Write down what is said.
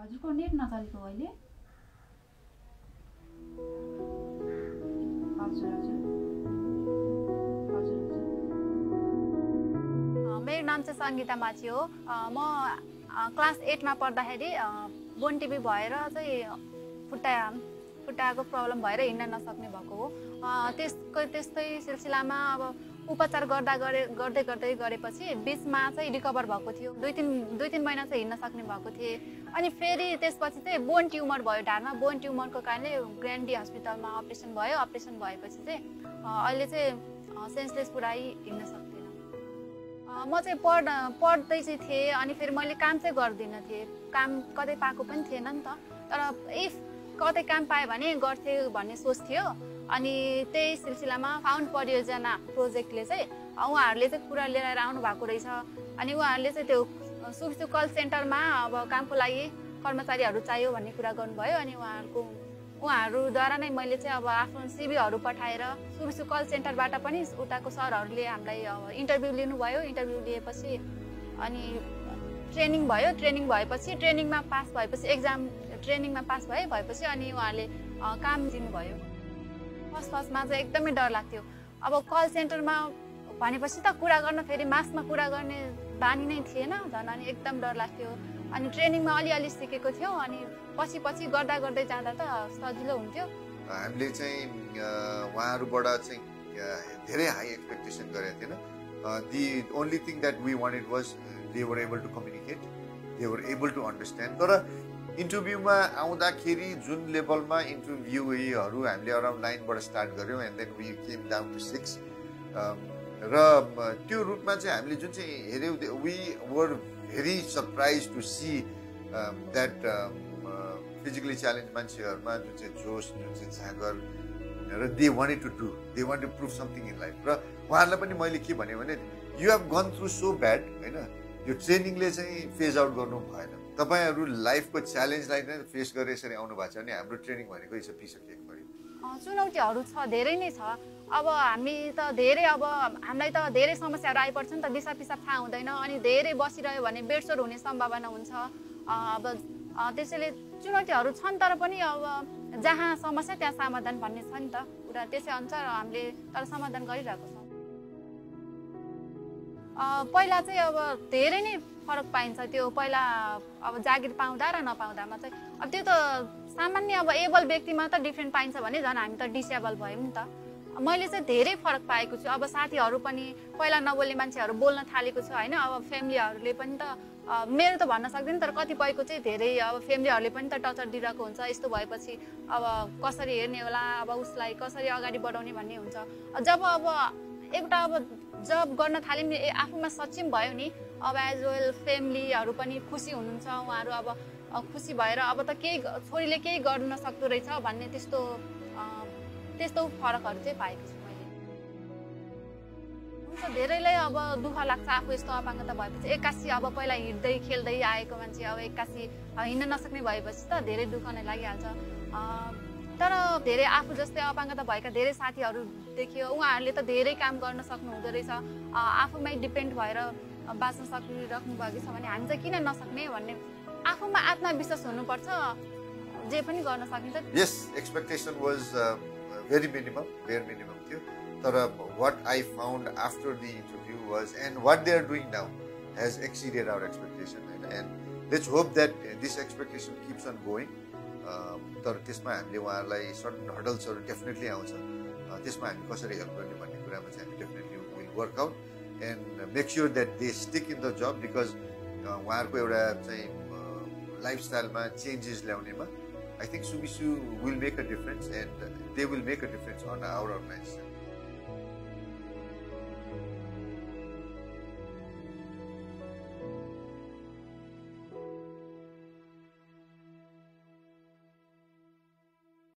हजुरको नेट नचलेको अहिले। हजुर हजुर। हजुर हजुर। अ, मेरो नाम चाहिँ सङ्गीता माझी हो। म क्लास एटमा पढ्दाखेरि बोन टिभी भएर चाहिँ खुट्टा खुट्टाको प्रब्लम भएर हिँड्न नसक्ने भएको हो। अ, त्यसको त्यस्तै सिलसिलामा अब उपचार गर्दा गरे गर्दै गर्दै गरेपछि बिचमा चाहिँ रिकभर भएको थियो। दुई तिन दुई तिन महिना चाहिँ हिँड्न सक्ने भएको थिएँ। अनि फेरि त्यसपछि चाहिँ बोन ट्युमर भयो ढाडमा बोन ट्युमरको कारणले ग्रान्डी हस्पिटलमा अपरेसन भयो। अपरेसन भएपछि चाहिँ अहिले चाहिँ सेन्सलेस पुरै हिँड्न सक्दिनँ। म चाहिँ पढ पढ्दै चाहिँ थिएँ अनि फेरि मैले काम चाहिँ गर्दिनँ थिएँ। काम कतै पाएको पनि थिएन नि त। तर इफ कतै काम पाएँ भने गर्थेँ भन्ने सोच थियो। अनि त्यही सिलसिलामा फाउन्ड परियोजना प्रोजेक्टले चाहिँ उहाँहरूले चाहिँ कुरा लिएर आउनु भएको रहेछ। अनि उहाँहरूले चाहिँ त्यो सुक्सु कल सेन्टरमा अब कामको लागि कर्मचारीहरू चाहियो भन्ने कुरा गर्नुभयो। अनि उहाँहरूको उहाँहरूद्वारा नै मैले चाहिँ अब आफ्नो सिबीहरू पठाएर सुबिसु कल सेन्टरबाट पनि उताको सरहरूले हामीलाई अब इन्टरभ्यू लिनुभयो। इन्टरभ्यू लिएपछि अनि ट्रेनिङ भयो। ट्रेनिङ भएपछि ट्रेनिङमा पास भएपछि एक्जाम ट्रेनिङमा पास भएँ भएपछि अनि उहाँले काम दिनुभयो। फर्स्ट फर्स्टमा चाहिँ एकदमै डर लाग्थ्यो। अब कल सेन्टरमा भनेपछि त कुरा गर्न फेरि मासमा कुरा गर्ने बानी नै थिएन झन् अनि एकदम डर लाग्थ्यो। अनि ट्रेनिङमा अलिअलि सिकेको थियौँ अनि पछि पछि गर्दा गर्दै जाँदा त सजिलो हुन्थ्यो। हामीले चाहिँ उहाँहरूबाट चाहिँ धेरै हाई एक्सपेक्टेसन गरेको थिएन। The only thing that we wanted was they were able to communicate they were able to understand तर इन्टरभ्यूमा आउँदाखेरि जुन लेभलमा इन्टरभ्यूहरू हामीले अराउन्ड नाइनबाट स्टार्ट गऱ्यौँ and then we came down to six र त्यो रुटमा चाहिँ हामीले जुन चाहिँ हेऱ्यौँ we were very surprise to see that physically challenge मान्छेहरूमा जुन चाहिँ जोस जुन चाहिँ जाँगर र they wanted to do they want to prove something in life र उहाँहरूलाई पनि मैले के भने you have gone through so bad होइन? यो ट्रेनिङले चाहिँ फेज आउट गर्नु भएन। तपाईँहरू लाइफको च्यालेन्जलाई नै फेस गरेर यसरी आउनु भएको छ भने हाम्रो ट्रेनिङ भनेको it's a piece of cake भयो अँ, चुनौतीहरू छ धेरै नै छ। अब हामी त धेरै अब हामीलाई त धेरै समस्याहरू आइपर्छ नि त दिसा पिसाब थाहा हुँदैन अनि धेरै बसिरह्यो भने बेडसोर हुने सम्भावना हुन्छ। अब त्यसैले चुनौतीहरू छन् तर पनि अब जहाँ समस्या त्यहाँ समाधान भन्ने छ नि त। कुरा त्यसै अनुसार हामीले तर समाधान गरिरहेको छौँ। पहिला चाहिँ अब धेरै नै फरक पाइन्छ त्यो पहिला अब जागिर पाउँदा र नपाउँदामा चाहिँ। अब त्यो त सामान्य अब एबल व्यक्तिमा त डिफ्रेन्ट पाइन्छ भने झन् हामी त डिसेबल भयौँ नि त। मैले चाहिँ धेरै फरक पाएको छु। अब साथीहरू पनि पहिला नबोल्ने मान्छेहरू बोल्न थालेको छ होइन। अब फ्यामिलीहरूले पनि त मेरो त भन्न सक्दैन तर कतिपयको चाहिँ धेरै अब फ्यामिलीहरूले पनि त टचर दिइरहेको हुन्छ। यस्तो भएपछि अब कसरी हेर्ने होला? अब उसलाई कसरी अगाडि बढाउने भन्ने हुन्छ। जब अब एउटा अब जब गर्न थाल्यौँ नि आफूमा सक्षम भयो नि अब एज वेल फ्यामिलीहरू पनि खुसी हुनुहुन्छ उहाँहरू अब खुसी भएर अब त केही छोरीले केही गर्नु नसक्दो रहेछ भन्ने त्यस्तो त्यस्तो फरकहरू चाहिँ पाएको छु मैले। हुन्छ धेरैलाई अब दुःख लाग्छ आफू यस्तो अपाङ्गता भएपछि। एक्कासी अब पहिला हिँड्दै खेल्दै आएको मान्छे अब एक्कासी हिँड्न नसक्ने भएपछि त धेरै दुःख नै लागिहाल्छ। धेरै आफू जस्तै अपाङ्गता भएका धेरै साथीहरू देखियो। उहाँहरूले त धेरै काम गर्न सक्नु हुँदो रहेछ आफूमै डिपेन्ड भएर बाँच्न सकिराख्नु भएको छ भने हामी चाहिँ किन नसक्ने भन्ने आफूमा आत्मविश्वास हुनुपर्छ जे पनि गर्न सकिन्छ। यस expectation was very minimum very minimum थियो। तर what I found after the interview was and what they are doing now has exceeded our expectation होइन and let's hope that this expectation keeps on going तर त्यसमा हामीले उहाँहरूलाई certain हडल्सहरू definitely आउँछ अ, त्यसमा हामी कसरी हेल्प गर्ने भन्ने कुरामा चाहिँ हामी definitely will work out and make sure that they stick in the job because उहाँहरूको एउटा चाहिँ लाइफस्टाइलमा चेन्जेस ल्याउनेमा I think Subisu will make a difference and they will make a difference on our organization.